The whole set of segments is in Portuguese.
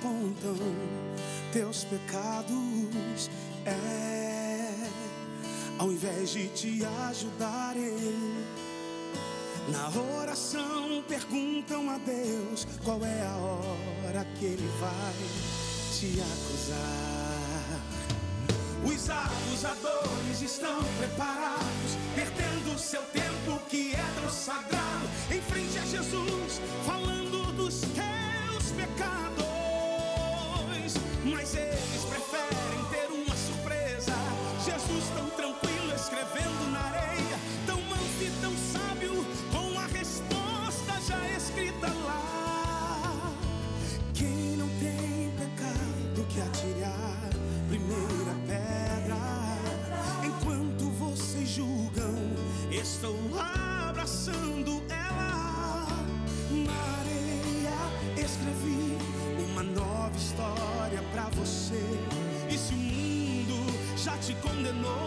apontam teus pecados. É, ao invés de te ajudarem, na oração perguntam a Deus qual é a hora que Ele vai te acusar. Os acusadores estão preparados, perdendo seu tempo que é tão sagrado, em frente a Jesus, falando dos teus pecados. mas eles preferem. você. E se o mundo já te condenou?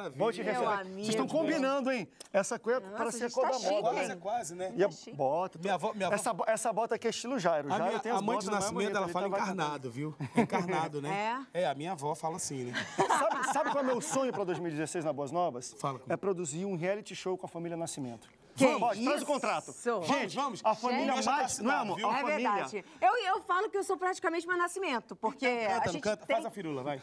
Maravilha. Bom te receber. amigo. Vocês estão combinando, hein? Essa coisa Nossa, parece a cor tá da moda. Quase, quase, né? E a Tá bota. Minha avó- minha avó- Essa, essa bota aqui é estilo Jairo. A, Jairo minha, tem as a mãe de nascimento, ela fala encarnado, viu? Encarnado, né? É? a minha avó fala assim, né? Sabe, sabe qual é o meu sonho para 2016 na Boas Novas? Fala comigo. É produzir um reality show com a família Nascimento. Que vamos, traz o contrato. Gente, vamos. a família Gente. mais... Não é, amor? Viu? A É família... verdade. Eu, eu falo que eu sou praticamente meu nascimento, porque a Canta, não gente canta? tem... Faz a firula, vai.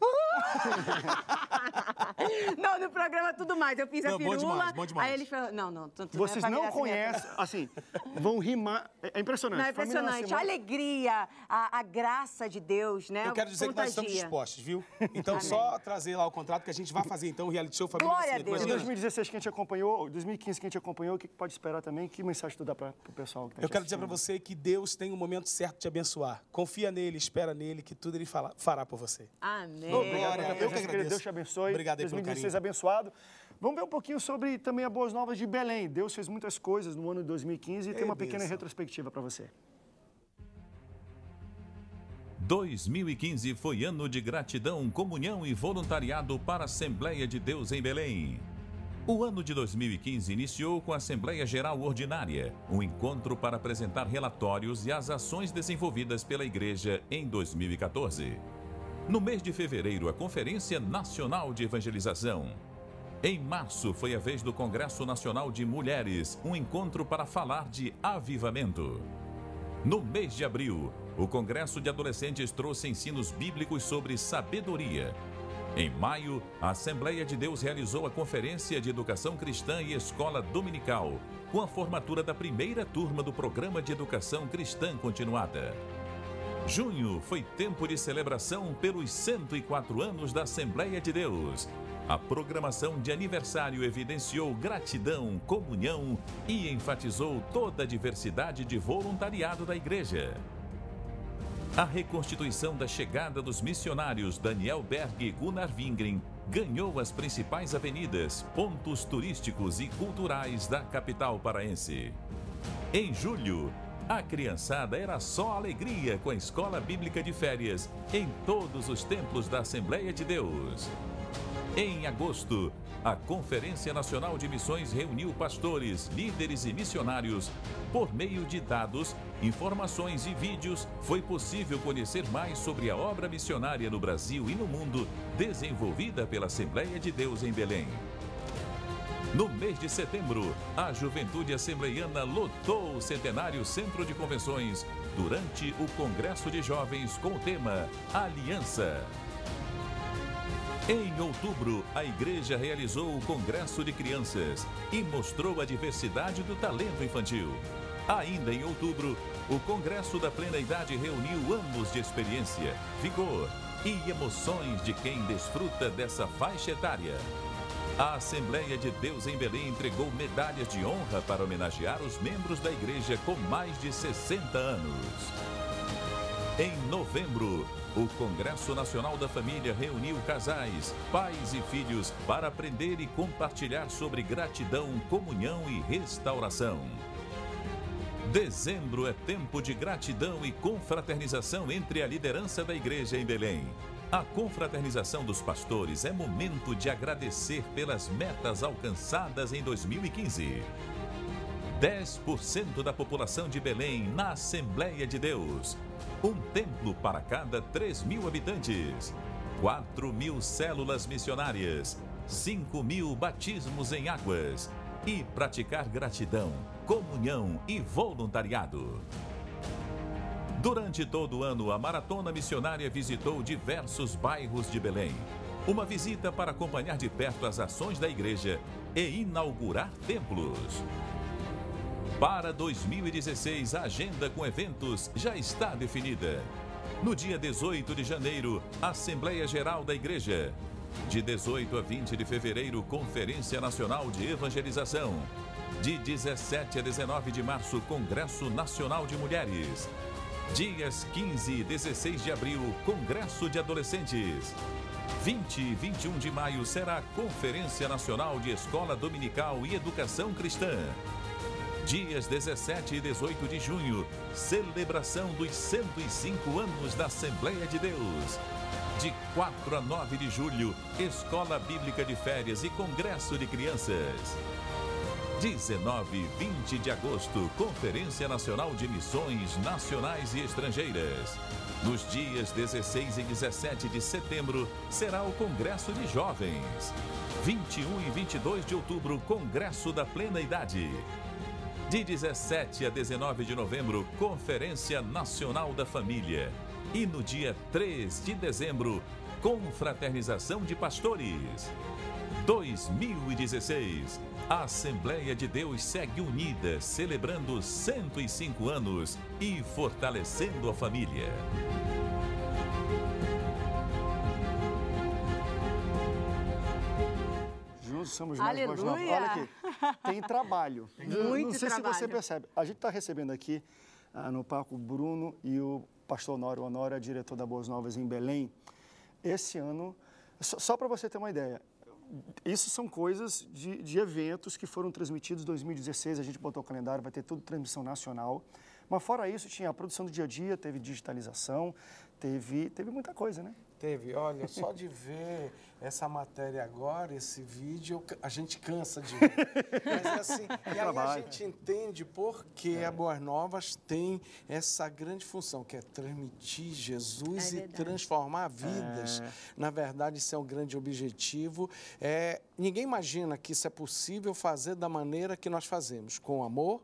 Não, no programa tudo mais. Eu fiz a Não, bom demais, bom demais. Aí eles falaram, não, não, tu, tu Vocês não, é não conhecem, assim, vão rimar. É é impressionante. Não, é Família impressionante. A alegria, a, a graça de Deus, né? Eu quero dizer que nós estamos contagia. dispostos, viu? Então, só trazer lá o contrato que a gente vai fazer, então, o reality show Família Glória a Nascimento. Deus. Em Imagina. 2016 que a gente acompanhou, 2015 que a gente acompanhou, o que pode esperar também? Que mensagem tu dá para o pessoal que tá Eu quero dizer para você que Deus tem um momento certo de te abençoar. Confia nele, espera nele, que tudo ele fala- fará por você. Amém. Ô, Obrigado Glória, eu que agradeço. Deus te abençoe. Obrigado 2016 carinho. abençoado. Vamos ver um pouquinho sobre também as boas novas de Belém. Deus fez muitas coisas no ano de 2015 e tem uma pequena bênção. retrospectiva para você. 2015 foi ano de gratidão, comunhão e voluntariado para a Assembleia de Deus em Belém. O ano de 2015 iniciou com a Assembleia Geral Ordinária, um encontro para apresentar relatórios e as ações desenvolvidas pela Igreja em 2014. No mês de fevereiro, a Conferência Nacional de Evangelização. Em março, foi a vez do Congresso Nacional de Mulheres, um encontro para falar de avivamento. No mês de abril, o Congresso de Adolescentes trouxe ensinos bíblicos sobre sabedoria. Em maio, a Assembleia de Deus realizou a Conferência de Educação Cristã e Escola Dominical, com a formatura da primeira turma do Programa de Educação Cristã Continuada. Junho foi tempo de celebração pelos 104 anos da Assembleia de Deus. A programação de aniversário evidenciou gratidão, comunhão e enfatizou toda a diversidade de voluntariado da igreja. A reconstituição da chegada dos missionários Daniel Berg e Gunnar Wingren ganhou as principais avenidas, pontos turísticos e culturais da capital paraense. Em julho, a criançada era só alegria com a escola bíblica de férias em todos os templos da Assembleia de Deus. Em agosto, a Conferência Nacional de Missões reuniu pastores, líderes e missionários. Por meio de dados, informações e vídeos, foi possível conhecer mais sobre a obra missionária no Brasil e no mundo, desenvolvida pela Assembleia de Deus em Belém. No mês de setembro, a Juventude Assembleiana lotou o Centenário Centro de Convenções durante o Congresso de Jovens com o tema Aliança. Em outubro, a igreja realizou o Congresso de Crianças e mostrou a diversidade do talento infantil. Ainda em outubro, o Congresso da Plena Idade reuniu anos de experiência, vigor e emoções de quem desfruta dessa faixa etária. A Assembleia de Deus em Belém entregou medalhas de honra para homenagear os membros da igreja com mais de 60 anos. Em novembro, o Congresso Nacional da Família reuniu casais, pais e filhos para aprender e compartilhar sobre gratidão, comunhão e restauração. Dezembro é tempo de gratidão e confraternização entre a liderança da igreja em Belém. A confraternização dos pastores é momento de agradecer pelas metas alcançadas em 2015. 10% da população de Belém na Assembleia de Deus. Um templo para cada 3 mil habitantes. 4 mil células missionárias. 5 mil batismos em águas. E praticar gratidão, comunhão e voluntariado. Durante todo o ano, a Maratona Missionária visitou diversos bairros de Belém. Uma visita para acompanhar de perto as ações da igreja e inaugurar templos. Para 2016, a agenda com eventos já está definida. No dia 18 de janeiro, Assembleia Geral da Igreja. De 18 a 20 de fevereiro, Conferência Nacional de Evangelização. De 17 a 19 de março, Congresso Nacional de Mulheres. Dias 15 e 16 de abril, Congresso de Adolescentes. 20 e 21 de maio será a Conferência Nacional de Escola Dominical e Educação Cristã. Dias 17 e 18 de junho, celebração dos 105 anos da Assembleia de Deus. De 4 a 9 de julho, Escola Bíblica de Férias e Congresso de Crianças. 19 e 20 de agosto, Conferência Nacional de Missões Nacionais e Estrangeiras. Nos dias 16 e 17 de setembro, será o Congresso de Jovens. 21 e 22 de outubro, Congresso da Plena Idade. De 17 a 19 de novembro, Conferência Nacional da Família. E no dia 3 de dezembro, Confraternização de Pastores. 2016. A Assembleia de Deus segue unida, celebrando 105 anos e fortalecendo a família. Juntos somos mais Aleluia. boas novas. Olha aqui, tem trabalho. Eu Muito Não sei se você trabalho. percebe. A gente está recebendo aqui ah, no palco o Bruno e o pastor Honório. O Honório é diretor da Boas Novas em Belém. Esse ano, só, só para você ter uma ideia, isso são coisas de, de eventos que foram transmitidos em 2016. A gente botou o calendário, vai ter tudo transmissão nacional. Mas fora isso, tinha a produção do dia a dia, teve digitalização, teve, teve muita coisa, né? Teve, olha, só de ver essa matéria agora, esse vídeo, a gente cansa de ver. Mas assim, e aí a Trabalho. gente entende por que a Boas Novas tem essa grande função, que é transmitir Jesus É e transformar vidas. Na verdade, isso é um grande objetivo. É, ninguém imagina que isso é possível fazer da maneira que nós fazemos, com amor,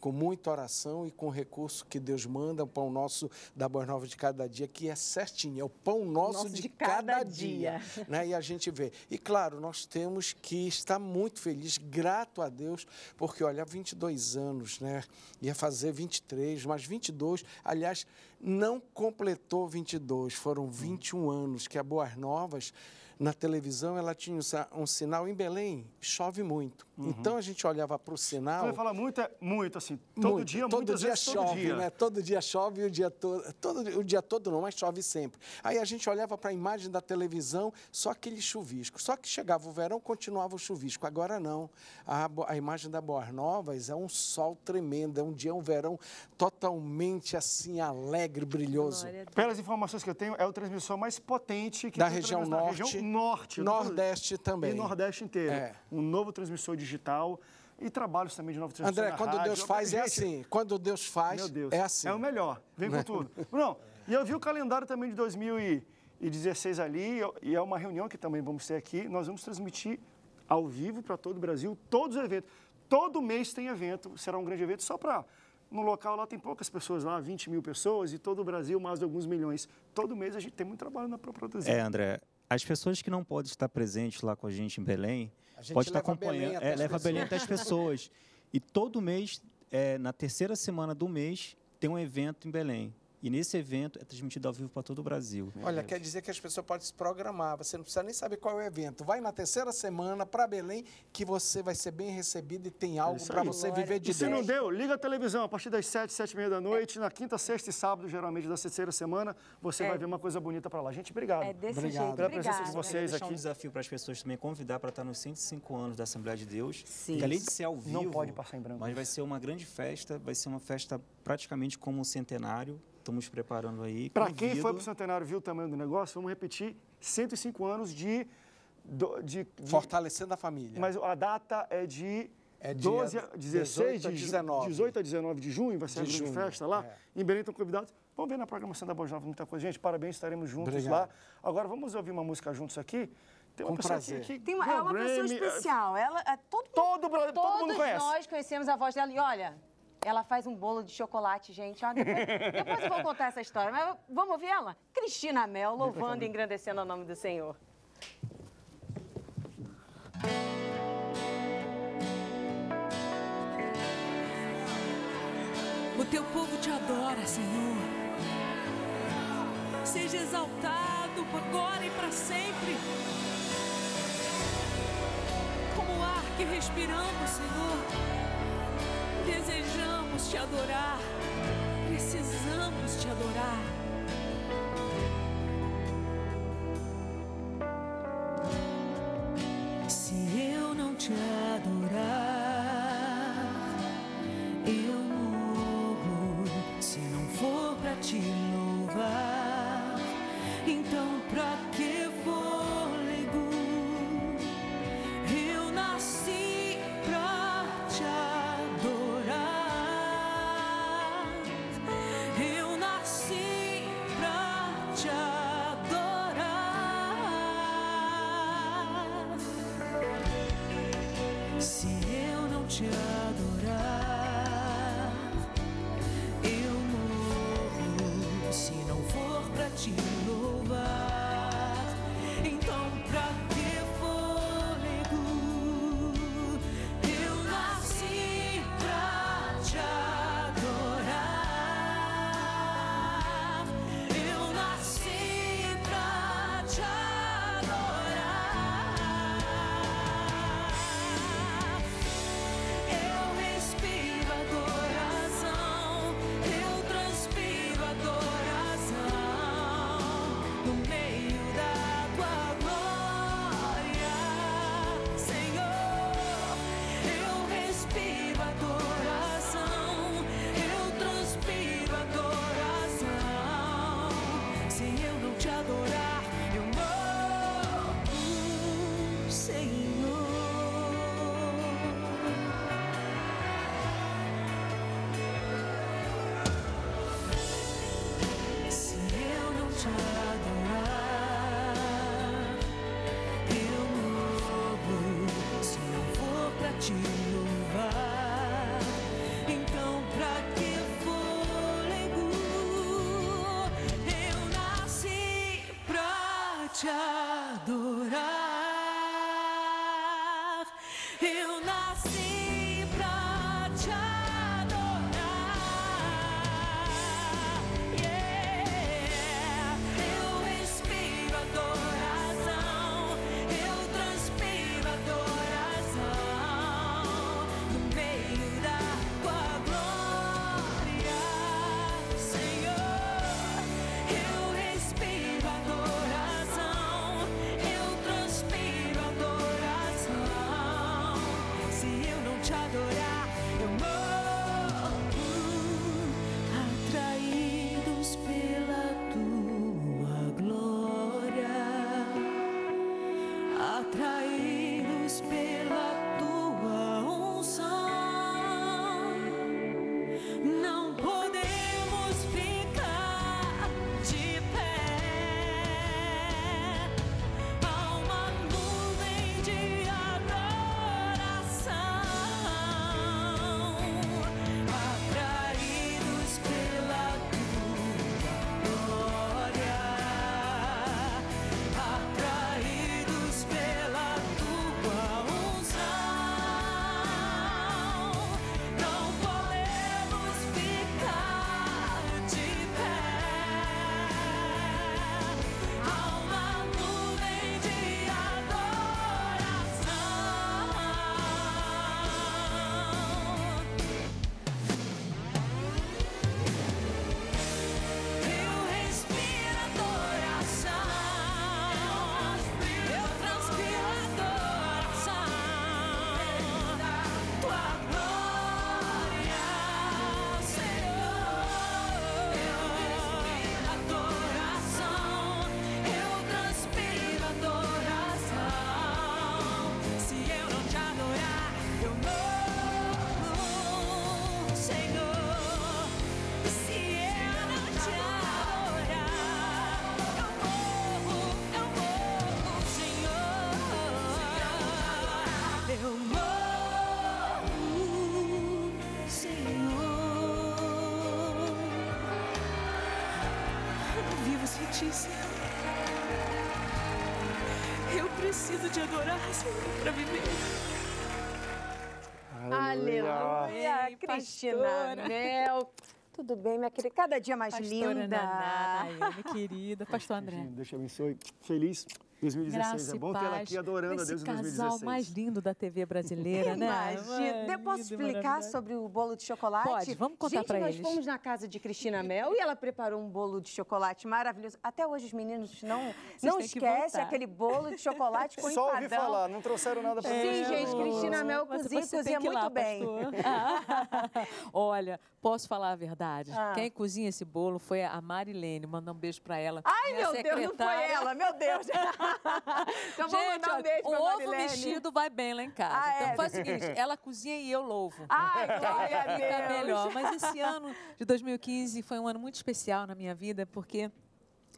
com muita oração e com o recurso que Deus manda, o pão nosso da Boas Novas de cada dia, que é certinho, é o pão nosso, Nosso de, de cada, cada dia. dia. né? E a gente vê. E claro, nós temos que estar muito feliz, grato a Deus, porque olha, há 22 anos, né? Ia fazer 23, mas 22, aliás, não completou 22, foram 21 anos que a Boas Novas na televisão ela tinha um sinal em Belém, chove muito. Então a gente olhava para o sinal. Quando fala muito, é muito assim. Todo Muito. dia, todo muitas dia vezes, chove, todo dia. né? Todo dia chove e o dia todo, todo o dia todo não, mas chove sempre. Aí a gente olhava para a imagem da televisão, só aquele chuvisco. Só que chegava o verão, continuava o chuvisco. Agora não. A, a imagem da Boas Novas é um sol tremendo, é um dia, um verão totalmente assim alegre, brilhoso. Glória a Deus. Pelas informações que eu tenho, é o transmissor mais potente que Da tem região norte, região norte. Nordeste também. E Nordeste inteiro. É. Um novo transmissor digital e trabalhos também de novo transmissor André, quando rádio. Deus faz é Gente, assim. Quando Deus faz Meu Deus. é assim. É o melhor. Vem com tudo. Não, e eu vi o calendário também de 2016 ali, e é uma reunião que também vamos ter aqui. Nós vamos transmitir ao vivo para todo o Brasil todos os eventos. Todo mês tem evento, será um grande evento só para. No local lá tem poucas pessoas lá, 20 mil pessoas, e todo o Brasil mais de alguns milhões. Todo mês a gente tem muito trabalho para produzir. É, André, as pessoas que não podem estar presentes lá com a gente em Belém, A gente pode estar Belém acompanhando, até é, as leva Belém pessoas. até as pessoas. E todo mês, é, na terceira semana do mês, tem um evento em Belém. E nesse evento é transmitido ao vivo para todo o Brasil. Olha, quer dizer que as pessoas podem se programar, você não precisa nem saber qual é o evento. Vai na terceira semana para Belém que você vai ser bem recebido e tem algo isso para você Glória. viver de E se não deu, liga a televisão a partir das 7, 7 e meia da noite, na quinta, sexta e sábado, geralmente da terceira semana, você É. vai ver uma coisa bonita para lá. Gente, obrigado. É desse Obrigado. jeito. Pela presença de Obrigada. vocês deixar um aqui. desafio para as pessoas também convidar para estar nos 105 anos da Assembleia de Deus. Sim. Que além de ser ao vivo, Não pode passar em branco. Mas vai ser uma grande festa, vai ser uma festa praticamente como um centenário. Estamos preparando aí. Para quem foi para o centenário e viu o tamanho do negócio, vamos repetir: 105 anos de. de, de- Fortalecendo a família. mas a data é de. É dia 12 a 16 18 a de ju- 19. 18 a 19 de junho, vai ser De a grande festa lá. é. Em Belém estão convidados. Vamos ver na programação da Boa Nova muita coisa. Gente, parabéns, estaremos juntos Obrigado. lá. Agora vamos ouvir uma música juntos aqui. Tem uma Com pessoa prazer. aqui Tem uma, é uma pessoa Grammy, é, especial. Ela, é todo, Todo, todo todos mundo conhece. nós conhecemos a voz dela. E olha, ela faz um bolo de chocolate, gente. Ó, depois, depois eu vou contar essa história. Mas vamos ouvir ela? Cristina Mel, louvando e engrandecendo o nome do Senhor. O teu povo te adora, Senhor. Seja exaltado agora e para sempre. Como o ar que respiramos, Senhor. Desejamos te adorar. Precisamos te adorar. Eu preciso te adorar, Senhor, para viver. Aleluia, Ei, Cristina pastora. Mel. Tudo bem, minha querida? Cada dia mais Pastora linda. Naná, Nayane, querida. Pastor André. Deus te abençoe. Feliz 2016. Graça é bom ter ela aqui adorando a Esse Deus em casal 2016. mais lindo da TV brasileira, né? Imagina. Eu posso Lindo explicar sobre o bolo de chocolate? Pode, vamos contar Gente, pra nós eles. fomos na casa de Cristina Mel e ela preparou um bolo de chocolate maravilhoso. Até hoje os meninos não, não esquecem aquele bolo de chocolate com Só ouvi empadão. falar, não trouxeram nada para Sim, gente, Cristina Mel cozinha, cozinha muito lá, bem. Olha, posso falar a verdade? Ah. Quem cozinha esse bolo foi a Marilene. Mandar um beijo pra ela. Ai, meu Deus, não foi secretária. ela, meu Deus. então vamos Gente, mandar um beijo o pra ovo Marilene. mexido vai bem lá em casa. Ah, então é? faz o seguinte, ela cozinha e eu louvo. Ai, glória a aí fica Deus. melhor. Mas esse ano de 2015 foi um ano muito especial na minha vida, porque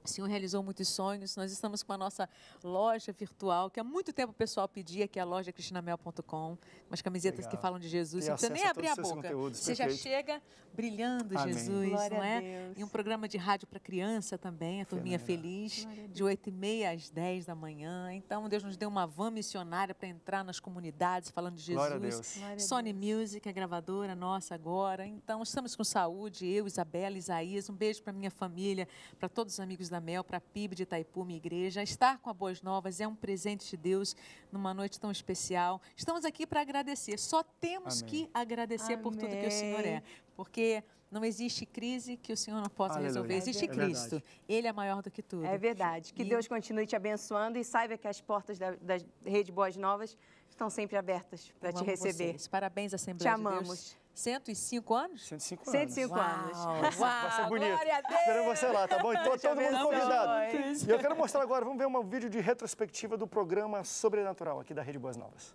O Senhor realizou muitos sonhos. Nós estamos com a nossa loja virtual, que há muito tempo o pessoal pedia, que é a loja cristinamel.com. Umas camisetas Legal. que falam de Jesus. Tem Não precisa nem abrir a boca. Você já chega brilhando Amém. Jesus, Glória não é? E um programa de rádio para criança também, a Turminha Feliz, de 8 e meia às 10 da manhã. Então, Deus nos deu uma van missionária para entrar nas comunidades falando de Jesus. Glória a Deus. Glória a Sony Music, a gravadora nossa agora. Então, estamos com saúde, eu, Isabela, Isaías. Um beijo para minha família, para todos os amigos da Mel, para a PIB de Itaipu, minha igreja. Estar com a Boas Novas é um presente de Deus numa noite tão especial. Estamos aqui para agradecer. Só temos Amém. que agradecer por tudo que o Senhor é. Amém. Porque não existe crise que o Senhor não possa Aleluia. resolver. É Existe verdade. Cristo. Ele é maior do que tudo. É verdade. Que E- Deus continue te abençoando e saiba que as portas da, da Rede Boas Novas estão sempre abertas para te receber. vocês. Parabéns, Assembleia Te de Deus. Amamos. 105 anos? 105 anos. 105 anos. Vai ser Uau, bonito. glória a Deus! Esperando você lá, tá bom? Então, todo mundo convidado. E eu quero mostrar agora, vamos ver um vídeo de retrospectiva do programa Sobrenatural aqui da Rede Boas Novas.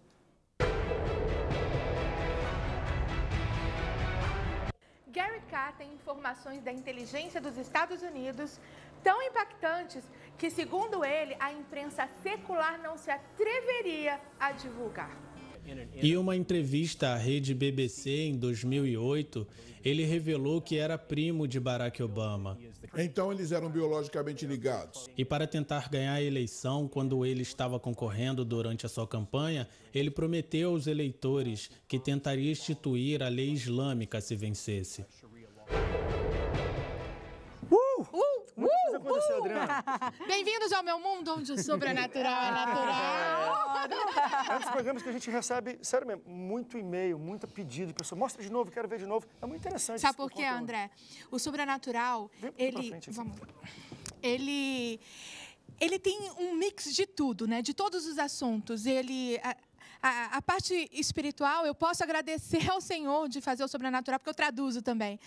Gary Carr tem informações da inteligência dos Estados Unidos tão impactantes que, segundo ele, a imprensa secular não se atreveria a divulgar. Em uma entrevista à rede BBC em 2008, ele revelou que era primo de Barack Obama. Então eles eram biologicamente ligados. E para tentar ganhar a eleição, quando ele estava concorrendo durante a sua campanha, ele prometeu aos eleitores que tentaria instituir a lei islâmica se vencesse. Bem-vindos ao meu mundo, onde o sobrenatural é natural. É um dos programas que a gente recebe, sério mesmo, muito e-mail, muito pedido de pessoa. Mostra de novo, quero ver de novo. É muito interessante. Sabe por quê. André? O sobrenatural, Vem pra ele. frente aqui. Vamos. Ele. Ele tem um mix de tudo, né? De todos os assuntos. Ele. A, a, a parte espiritual, eu posso agradecer ao Senhor de fazer o sobrenatural, porque eu traduzo também.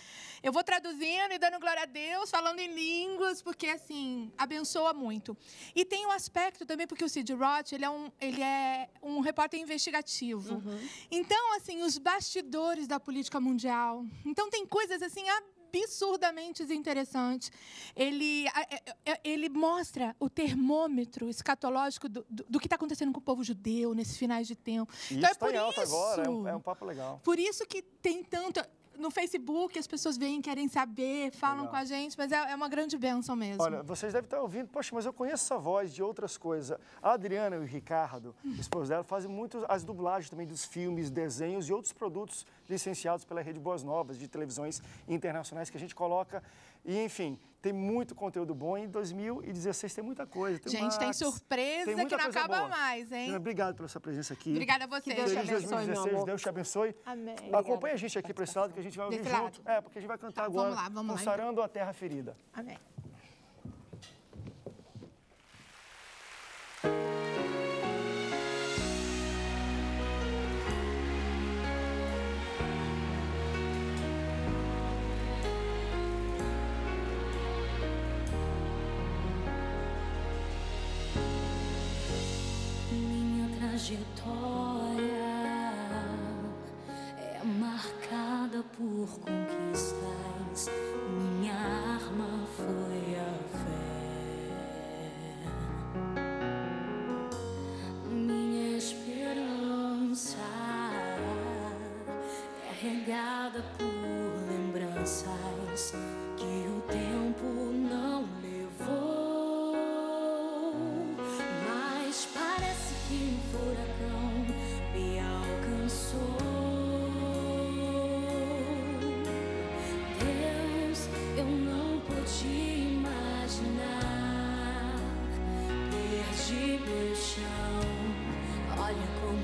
Eu vou traduzindo e dando glória a Deus, falando em línguas, porque, assim, abençoa muito. E tem um aspecto também, porque o Sid Roth, ele é um, ele é um repórter investigativo. Então, assim, os bastidores da política mundial. Então, tem coisas, assim, absurdamente interessantes. Ele, a- é- é- ele mostra o termômetro escatológico do, do, do que está acontecendo com o povo judeu nesses finais de tempo. E então, isso é por tá em alta isso. agora, é um, é um papo legal. Por isso que tem tanto. No Facebook, as pessoas vêm, querem saber, falam Legal. com a gente, mas é, é uma grande bênção mesmo. Olha, vocês devem estar ouvindo, poxa, mas eu conheço essa voz de outras coisas. A Adriana e o Ricardo, esposo dela, fazem muito as dublagens também dos filmes, desenhos e outros produtos licenciados pela Rede Boas Novas, de televisões internacionais que a gente coloca. E, enfim, tem muito conteúdo bom. E em 2016 tem muita coisa. Tem Gente, tem Max, surpresa tem que não acaba boa. mais, hein? Obrigado pela sua presença aqui. Obrigada a você. Deus te Feliz abençoe, meu 2016, amor. Deus te abençoe. Amém. Acompanha a gente aqui para esse lado que a gente vai ouvir junto. É, porque a gente vai cantar Tá, agora vamos lá, vamos lá, Sarando a Terra Ferida. Amém. Trajetória é marcada por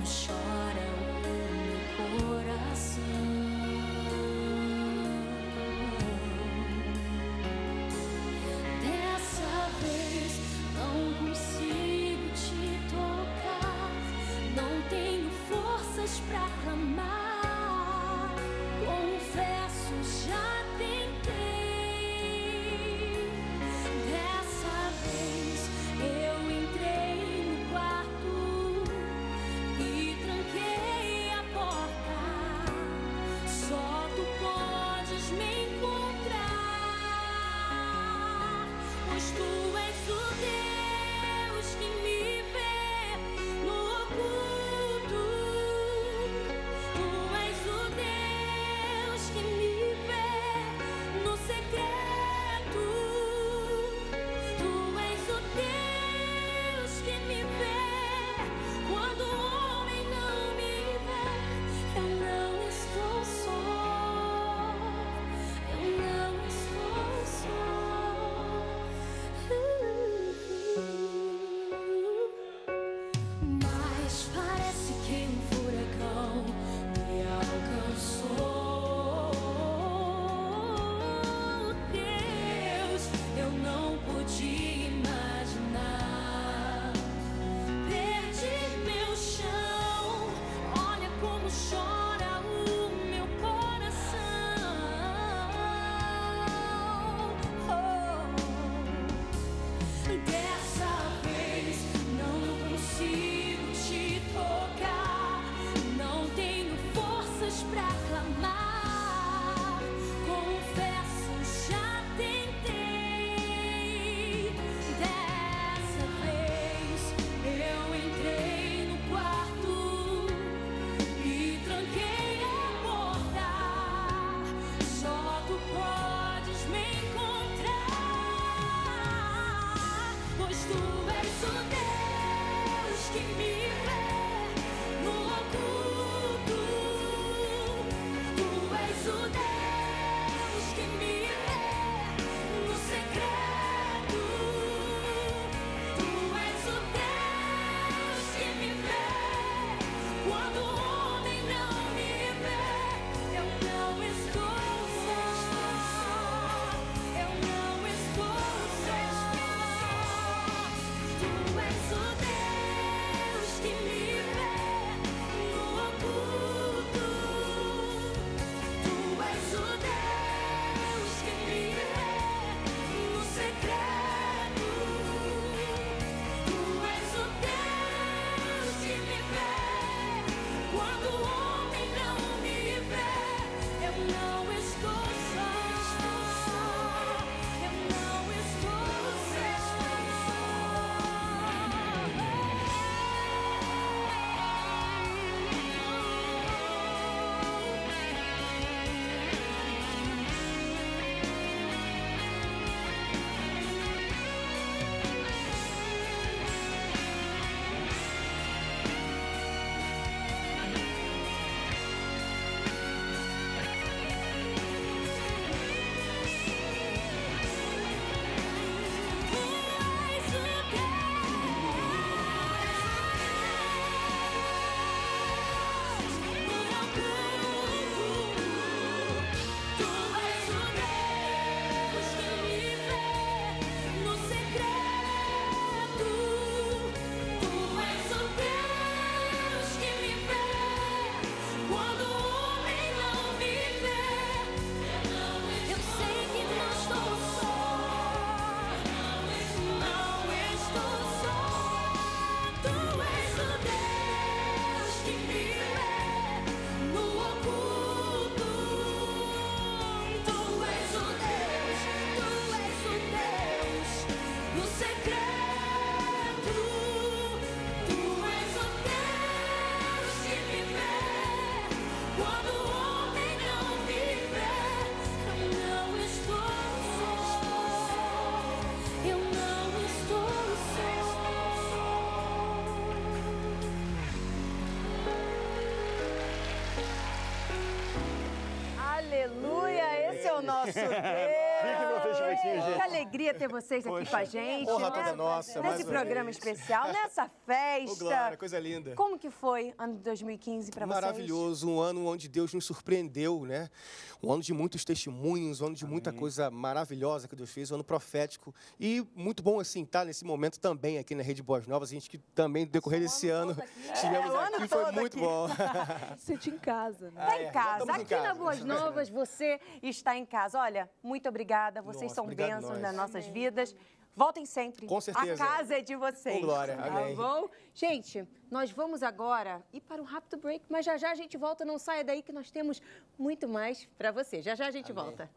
Olha como Aleluia, esse é o nosso Deus. Festivatinho, gente. Que alegria ter vocês aqui Poxa, com a gente. honra né? toda nossa, Nesse programa vez. especial, nessa festa. Ô, Glória, coisa linda. Como que foi ano de 2015 para vocês? Maravilhoso, um ano onde Deus nos surpreendeu, né? Um ano de muitos testemunhos, um ano de muita coisa maravilhosa que Deus fez, um ano profético. E muito bom, assim, estar nesse momento também aqui na Rede Boas Novas. A gente que também, no decorrer desse ano, estivemos É, o ano aqui, foi muito aqui. bom. Sente em casa, né? Tá É, em já casa. estamos em Aqui na casa. Boas Novas, você está em casa. Olha, muito obrigada. Vocês Nossa, são obrigado bênçãos nós. nas nossas vidas. Voltem sempre. Com certeza. A casa é de vocês. Ô, Glória, tá amém. bom? Gente, nós vamos agora ir para um rápido break, mas já já a gente volta. Não saia daí que nós temos muito mais para você. Já já a gente volta.